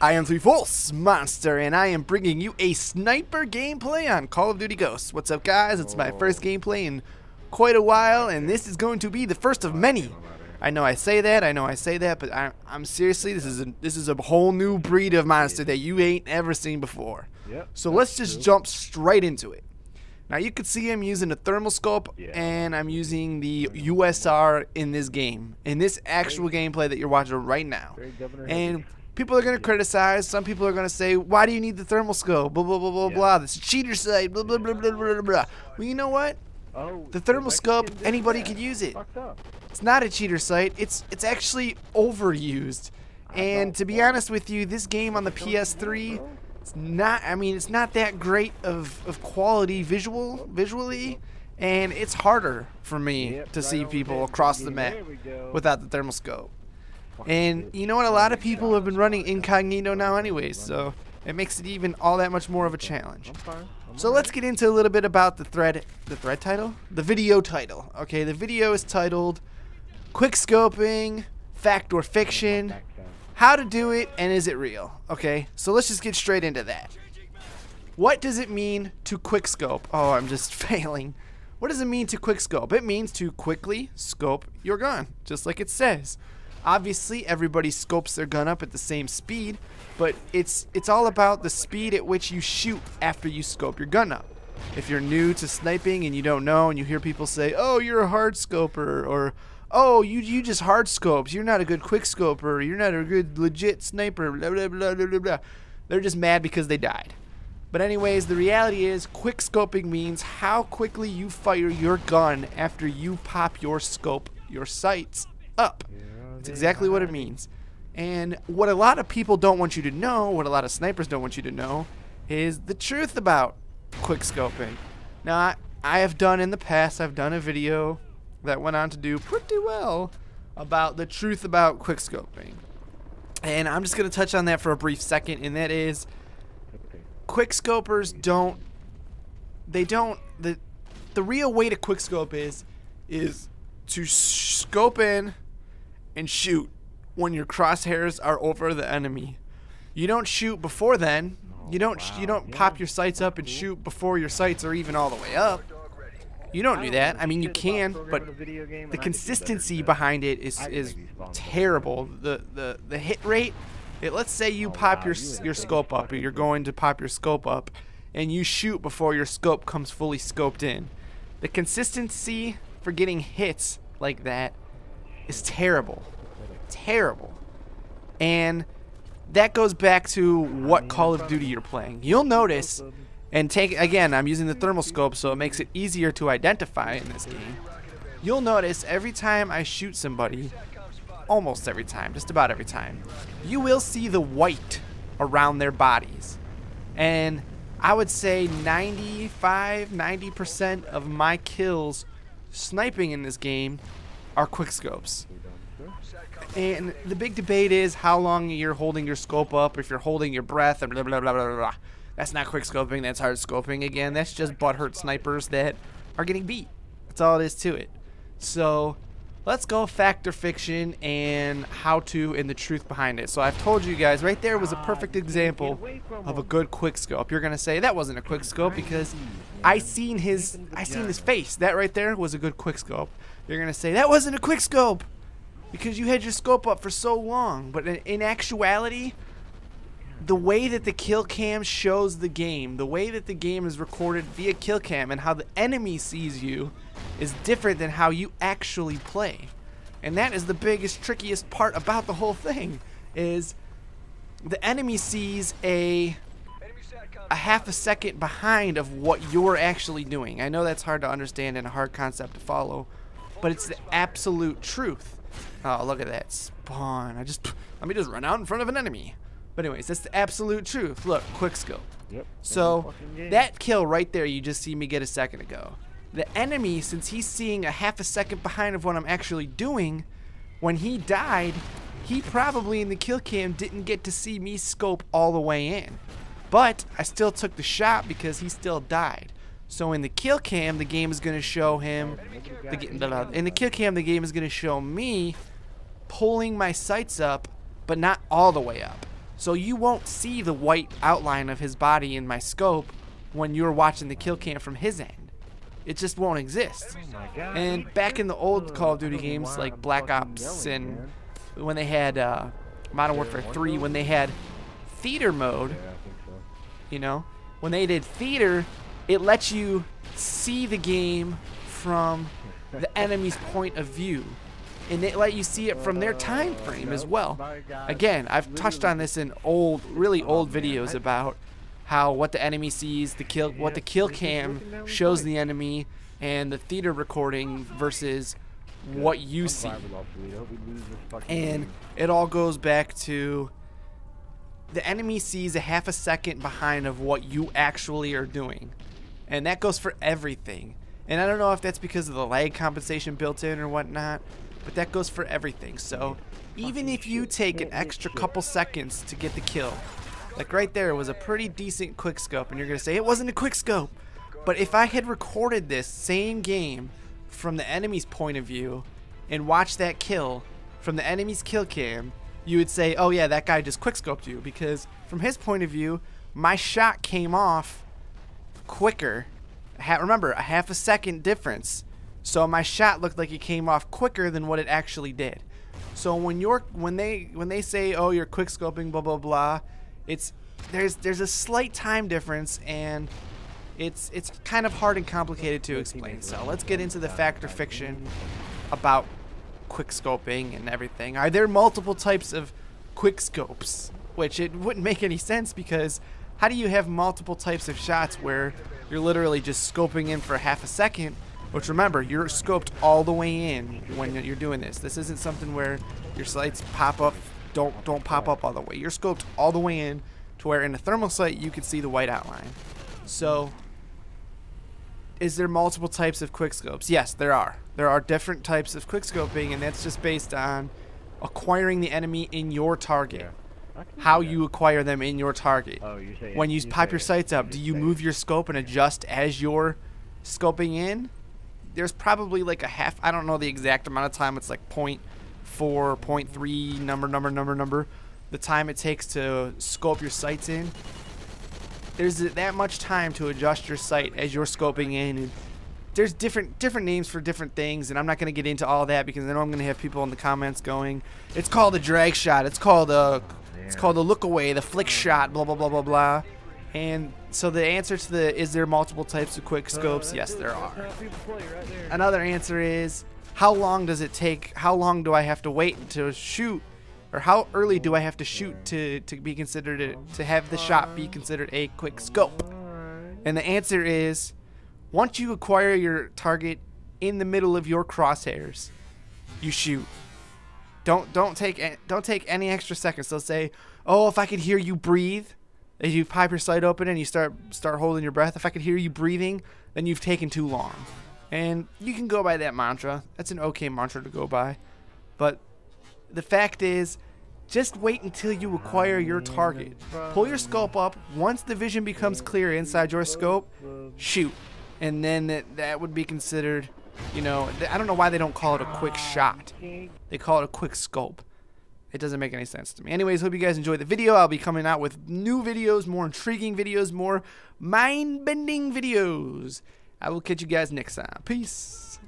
I am Three Fourths Monster, and I am bringing you a sniper gameplay on Call of Duty Ghosts. What's up, guys? It's my first gameplay in quite a while, and this is going to be the first of many. I know I say that, I know I say that, but I, am seriously, this is a this is a whole new breed of monster that you ain't ever seen before. Yep, so let's just true. jump straight into it. Now you can see I'm using a thermal scope yeah. and I'm using the USR in this game, in this actual gameplay that you're watching right now. And people are going to criticize. Some people are going to say, why do you need the thermal scope? Blah, blah, blah, blah, yeah. blah. This cheater sight, blah, blah, blah, blah, blah, blah. Well, you know what? Oh, the thermal scope, anybody could use it. It's not a cheater sight. It's it's actually overused. And to be honest with you, this game on the PS3, it's not. I mean, it's not that great of, of quality visual visually, and it's harder for me to see people across the map without the thermal scope. And you know what? A lot of people have been running incognito now anyways, so it makes it even all that much more of a challenge. So let's get into a little bit about the thread, the thread title? The video title. Okay, the video is titled Quick Scoping, Fact or Fiction, How to Do It, and Is It Real? Okay, so let's just get straight into that. What does it mean to quick scope? Oh, I'm just failing. What does it mean to quick scope? It means to quickly scope your gun, just like it says. Obviously, everybody scopes their gun up at the same speed, but it's it's all about the speed at which you shoot after you scope your gun up. If you're new to sniping and you don't know and you hear people say, "Oh, you're a hard scoper," or "Oh, you you just hard scopes. You're not a good quick scoper. You're not a good legit sniper." Blah blah blah blah blah. blah. They're just mad because they died. But anyways, the reality is quick scoping means how quickly you fire your gun after you pop your scope, your sights up. Yeah. It's exactly what it means. And what a lot of people don't want you to know, what a lot of snipers don't want you to know, is the truth about quickscoping. Now, I, I have done in the past, I've done a video that went on to do pretty well about the truth about quickscoping. And I'm just going to touch on that for a brief second, and that is quickscopers don't they don't the the real way to quickscope is is to scope in and shoot when your crosshairs are over the enemy. You don't shoot before then. You don't wow. you don't pop your sights up and shoot before your sights are even all the way up. You don't do that. I mean, you can, but the consistency behind it is is terrible. The the the hit rate. It, let's say you pop your your scope up, or you're going to pop your scope up, and you shoot before your scope comes fully scoped in. The consistency for getting hits like that is terrible. Terrible. And that goes back to what Call of Duty you're playing. You'll notice, and take again, I'm using the thermal scope so it makes it easier to identify in this game. You'll notice every time I shoot somebody, almost every time, just about every time, you will see the white around their bodies. And I would say 95, 90% of my kills sniping in this game are quickscopes. And the big debate is how long you're holding your scope up, if you're holding your breath, and blah, blah, blah, blah, blah. That's not quick scoping, that's hard scoping. Again, that's just butthurt snipers that are getting beat. That's all it is to it. So, let's go fact or fiction and how to and the truth behind it. So I've told you guys, right there was a perfect example of a good quick scope. You're gonna say that wasn't a quick scope because I seen his I seen his face. That right there was a good quick scope. You're gonna say that wasn't a quick scope because you had your scope up for so long. But in, in actuality, the way that the kill cam shows the game, the way that the game is recorded via kill cam, and how the enemy sees you is different than how you actually play. And that is the biggest, trickiest part about the whole thing, is the enemy sees a a half a second behind of what you're actually doing. I know that's hard to understand and a hard concept to follow, but it's the absolute truth. Oh, look at that spawn. I just, let me just run out in front of an enemy. But anyways, that's the absolute truth. Look, quick scope. Yep. So, that kill right there you just see me get a second ago. The enemy, since he's seeing a half a second behind of what I'm actually doing, when he died, he probably in the kill cam didn't get to see me scope all the way in. But I still took the shot because he still died. So in the kill cam, the game is going to show him. The, in the kill cam, the game is going to show me pulling my sights up, but not all the way up. So you won't see the white outline of his body in my scope when you're watching the kill cam from his end. It just won't exist. Oh and back in the old Call of Duty games like Black Ops and when they had uh, Modern Warfare 3, when they had theater mode, you know, when they did theater, it lets you see the game from the enemy's point of view. And they let you see it from their time frame as well. Again, I've touched on this in old, really old videos about how what the enemy sees, the kill, what the kill cam shows the enemy, and the theater recording versus what you see. And it all goes back to the enemy sees a half a second behind of what you actually are doing. And that goes for everything. And I don't know if that's because of the lag compensation built in or whatnot, but that goes for everything. So even if you take an extra couple seconds to get the kill, like right there was a pretty decent quick scope, and you're going to say it wasn't a quick scope. But if I had recorded this same game from the enemy's point of view and watched that kill from the enemy's kill cam, you would say, oh yeah, that guy just quick scoped you because from his point of view, my shot came off quicker. remember, a half a second difference so my shot looked like it came off quicker than what it actually did. So when you're when they when they say oh you're quick scoping blah blah blah, it's there's there's a slight time difference and it's it's kind of hard and complicated to explain. So let's get into the fact or fiction about quick scoping and everything. Are there multiple types of quick scopes? Which it wouldn't make any sense because how do you have multiple types of shots where you're literally just scoping in for half a second which remember, you're scoped all the way in when you're doing this. This isn't something where your sights pop up, don't don't pop up all the way. You're scoped all the way in to where in a thermal sight you can see the white outline. So, is there multiple types of quick scopes? Yes, there are. There are different types of quick scoping, and that's just based on acquiring the enemy in your target. Yeah. How you acquire them in your target. Oh, when you, you pop your sights up, do you move your scope and adjust as you're scoping in? there's probably like a half, I don't know the exact amount of time. It's like point four, point three, number, number, number, number. The time it takes to scope your sights in. There's that much time to adjust your sight as you're scoping in. And there's different different names for different things, and I'm not going to get into all that because I know I'm going to have people in the comments going, "It's called a drag shot. It's called a, it's called a look away, the flick shot, blah blah blah blah blah." And so the answer to the is there multiple types of quick scopes? Yes, there are. Another answer is how long does it take? How long do I have to wait to shoot? Or how early do I have to shoot to, to be considered a, to have the shot be considered a quick scope? And the answer is once you acquire your target in the middle of your crosshairs, you shoot. Don't don't take don't take any extra seconds. They'll say, "Oh, if I could hear you breathe, as you pipe your sight open and you start start holding your breath, if I could hear you breathing, then you've taken too long. And you can go by that mantra. That's an okay mantra to go by. But the fact is, just wait until you acquire your target. Pull your scope up. Once the vision becomes clear inside your scope, shoot. And then that, that would be considered, you know, I don't know why they don't call it a quick shot. They call it a quick scope. It doesn't make any sense to me. Anyways, hope you guys enjoyed the video. I'll be coming out with new videos, more intriguing videos, more mind-bending videos. I will catch you guys next time. Peace.